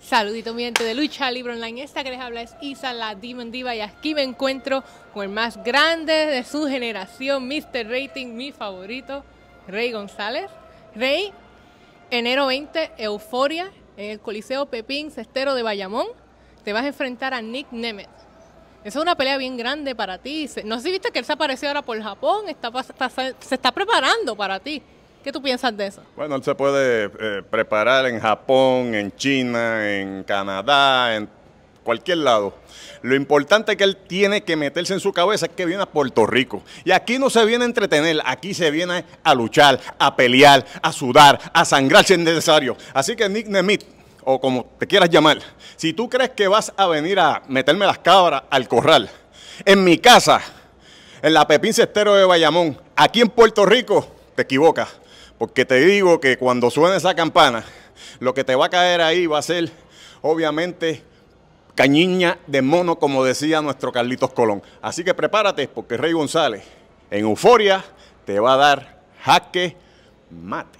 Saludito mi gente de Lucha Libre Online. Esta que les habla es Isa, la Demon Diva, y aquí me encuentro con el más grande de su generación, Mr. Rating, mi favorito, Rey González. Rey, enero 20, Euforia, en el Coliseo Pepín Cestero de Bayamón. Te vas a enfrentar a Nick Nemeth. Esa es una pelea bien grande para ti. No sé si viste que él se apareció ahora por Japón, está, se está preparando para ti. ¿Qué tú piensas de eso? Bueno, él se puede eh, preparar en Japón, en China, en Canadá, en cualquier lado. Lo importante que él tiene que meterse en su cabeza es que viene a Puerto Rico. Y aquí no se viene a entretener, aquí se viene a luchar, a pelear, a sudar, a sangrar si es necesario. Así que Nick Nemit, o como te quieras llamar, si tú crees que vas a venir a meterme las cabras al corral, en mi casa, en la Pepín Cestero de Bayamón, aquí en Puerto Rico, te equivocas. Porque te digo que cuando suene esa campana, lo que te va a caer ahí va a ser, obviamente, cañiña de mono, como decía nuestro Carlitos Colón. Así que prepárate, porque Rey González, en euforia, te va a dar jaque mate.